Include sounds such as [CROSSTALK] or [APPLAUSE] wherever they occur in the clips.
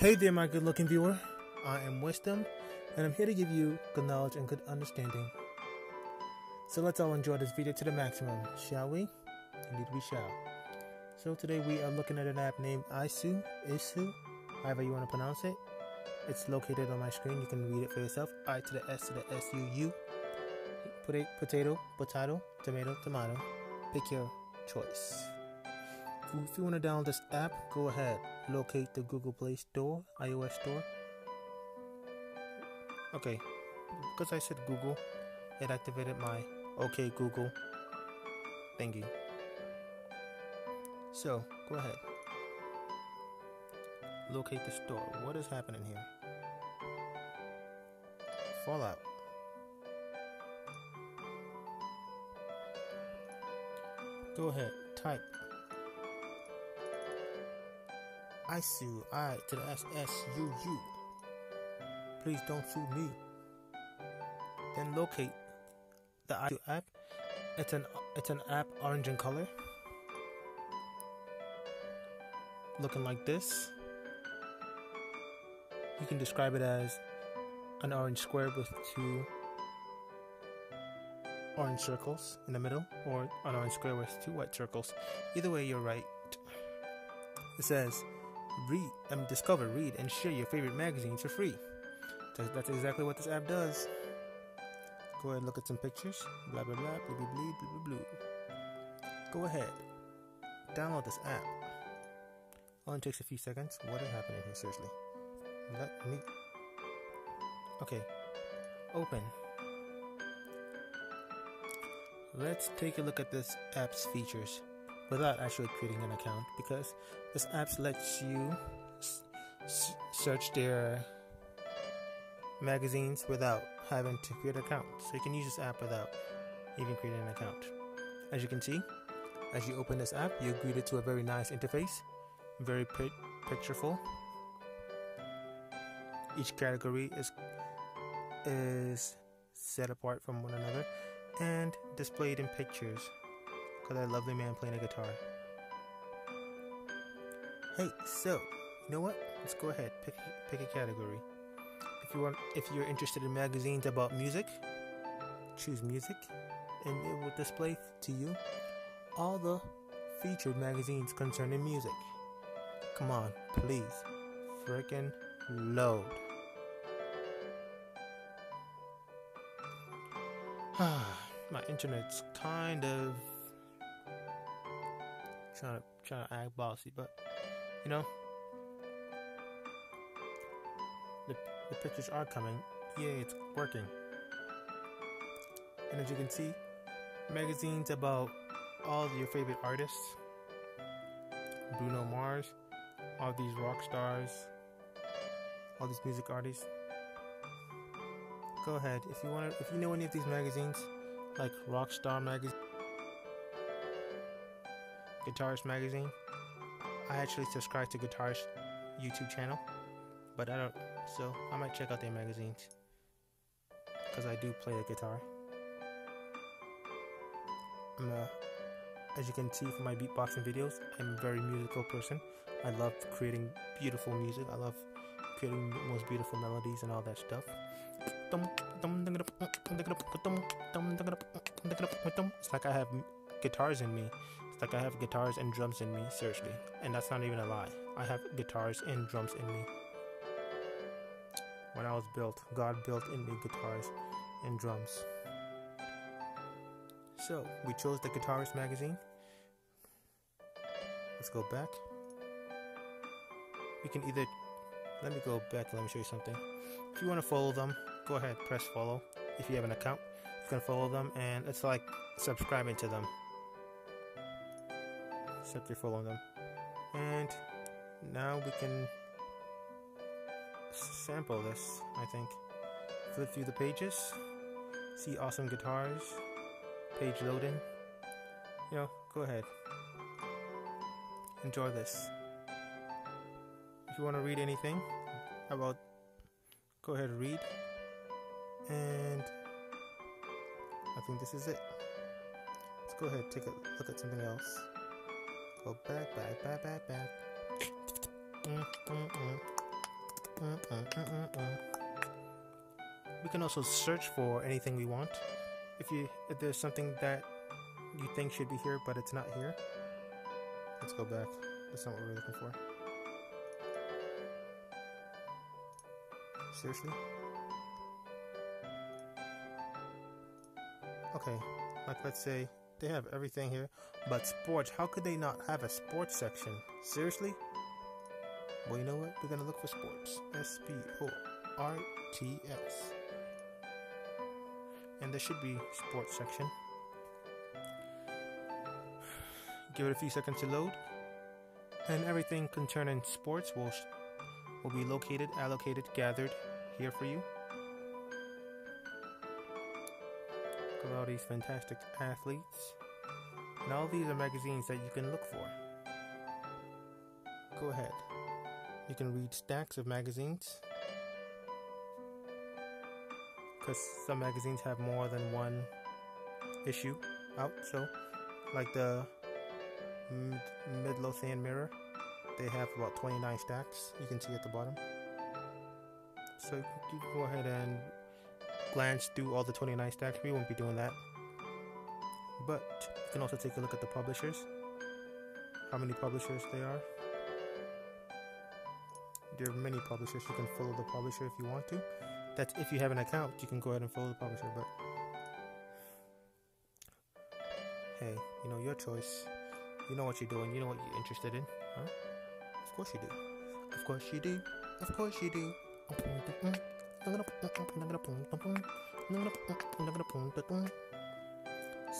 Hey there, my good looking viewer. I am Wisdom, and I'm here to give you good knowledge and good understanding. So let's all enjoy this video to the maximum, shall we? Indeed, we shall. So today we are looking at an app named Issuu, Issuu, however you want to pronounce it. It's located on my screen. You can read it for yourself. I to the S to the S U U. Potato, potato, tomato, tomato. Pick your choice. If you want to download this app, go ahead. Locate the Google Play Store, iOS Store. Okay, because I said Google, it activated my OK Google thingy. So, go ahead. Locate the store. What is happening here? Fallout. Go ahead, type Issuu, I to the S S U U. Please don't sue me. Then locate the Issuu app. It's an it's an app orange in color. Looking like this. You can describe it as an orange square with two orange circles in the middle, or an orange square with two white circles. Either way, you're right. It says, read, um, discover, read, and share your favorite magazines for free. That's, that's exactly what this app does. Go ahead and look at some pictures. Blah blah blah blah blah blah blah blah. Go ahead, download this app. Only takes a few seconds. What is happening here? Seriously, let me. Okay, open. Let's take a look at this app's features without actually creating an account because this app lets you s- search their magazines without having to create an account. So you can use this app without even creating an account. As you can see, as you open this app, you're greeted to a very nice interface, very pi- pictureful. Each category is is set apart from one another and displayed in pictures. Got that lovely man playing a guitar. Hey, so you know what? Let's go ahead pick pick a category. If you want, if you're interested in magazines about music, choose music, and it will display to you all the featured magazines concerning music. Come on, please, freaking load. [SIGHS] My internet's kind of trying to trying to act bossy, but you know, the the pictures are coming. Yay, it's working. And as you can see, magazines about all your favorite artists, Bruno Mars, all these rock stars, all these music artists. Go ahead if you want to. If you know any of these magazines, like Rockstar magazine. Guitarist magazine. I actually subscribe to Guitarist YouTube channel, but I don't. So I might check out their magazines because I do play the guitar. A, as you can see from my beatboxing videos, I'm a very musical person. I love creating beautiful music. I love creating the most beautiful melodies and all that stuff. It's like I have guitars in me. Like I have guitars and drums in me, seriously. And that's not even a lie. I have guitars and drums in me. When I was built, God built in me guitars and drums. So, we chose the Guitarist magazine. Let's go back. We can either. Let me go back let me show you something. If you want to follow them, go ahead, press follow. If you have an account, you can follow them, and it's like subscribing to them. You're following them. And now we can sample this, I think. Flip through the pages, see awesome guitars, page loading. You know, go ahead. Enjoy this. If you want to read anything about, go ahead and read. And I think this is it. Let's go ahead take a look at something else. Go back, back, back, back, back. We can also search for anything we want. If you if there's something that you think should be here but it's not here, let's go back. That's not what we're looking for. Seriously? Okay, like let's say they have everything here, but sports, how could they not have a sports section? Seriously? Well, you know what? We're gonna look for sports. S P O R T S. And there should be sports section. Give it a few seconds to load. And everything concerning sports will will be located, allocated, gathered here for you. At all these fantastic athletes. And all these are magazines that you can look for. Go ahead. You can read stacks of magazines. Because some magazines have more than one issue out. So, like the Mid- Midlothian Mirror, they have about 29 stacks. You can see at the bottom. So, you can go ahead and glance through all the 29 stacks. We won't be doing that. But you can also take a look at the publishers, how many publishers there are. There are many publishers. You can follow the publisher if you want to. That's if you have an account, you can go ahead and follow the publisher. But hey, you know your choice. You know what you're doing. You know what you're interested in, huh? Of course you do. Of course you do. Of course you do. Mm-hmm.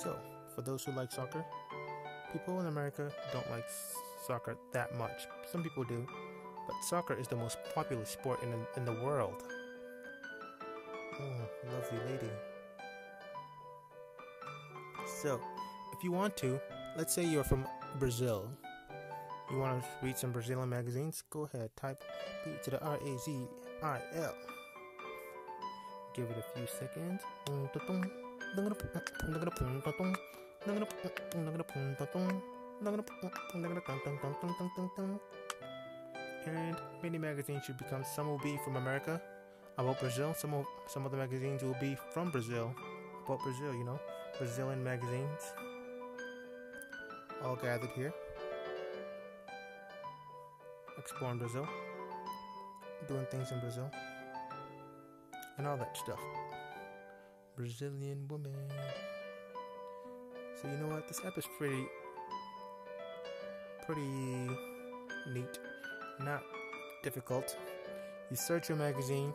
So, for those who like soccer, people in America don't like soccer that much. Some people do, but soccer is the most popular sport in the, in the world. Oh, lovely lady. So, if you want to, let's say you're from Brazil. You want to read some Brazilian magazines? Go ahead, type B to the R A Z I L. Give it a few seconds. And many magazines should become. Some will be from America, about Brazil. Some of some of the magazines will be from Brazil, about Brazil. You know, Brazilian magazines, all gathered here. Exploring Brazil, doing things in Brazil, and all that stuff. Brazilian woman. So you know what? This app is pretty, pretty neat. Not difficult. You search your magazine.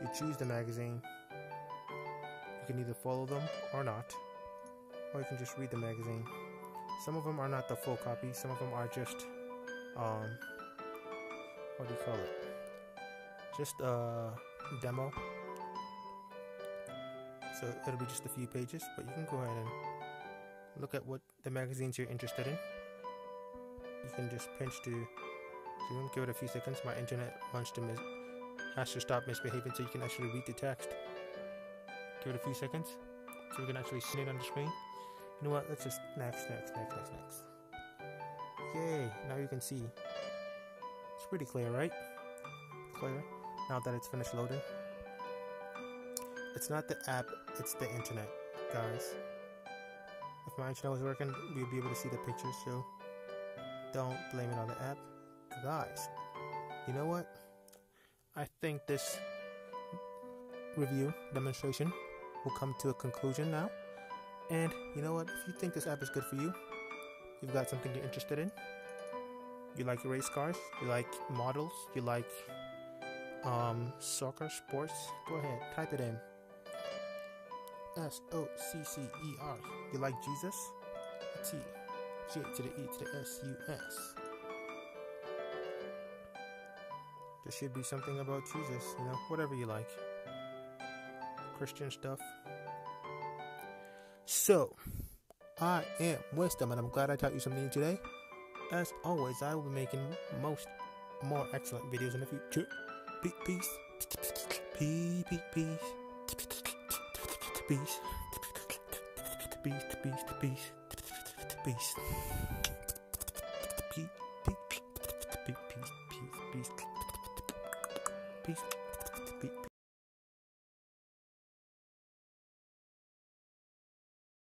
You choose the magazine. You can either follow them or not, or you can just read the magazine. Some of them are not the full copy. Some of them are just, um, what do you call it? Just a demo. So it'll be just a few pages, but you can go ahead and look at what the magazines you're interested in. You can just pinch to zoom, give it a few seconds. My internet wants to mis- has to stop misbehaving so you can actually read the text. Give it a few seconds so we can actually see it on the screen. You know what? Let's just next, next, next, next, next. Yay! Now you can see. Pretty clear, right? Clear. Now that it's finished loading. It's not the app, it's the internet, guys. If my internet was working, we'd be able to see the pictures, so don't blame it on the app. Guys, you know what? I think this review demonstration will come to a conclusion now. And you know what? If you think this app is good for you, you've got something you're interested in, you like race cars, you like models, you like um, soccer, sports, go ahead, type it in. S O C C E R. You like Jesus? T J to the E to the S U S. There should be something about Jesus, you know, whatever you like. Christian stuff. So, I am Wisdom, and I'm glad I taught you something today. As always, I will be making most more excellent videos in the future. Peace, peace, peace, peace, peace, peace, peace, peace, peace, peace. Peace. Peace.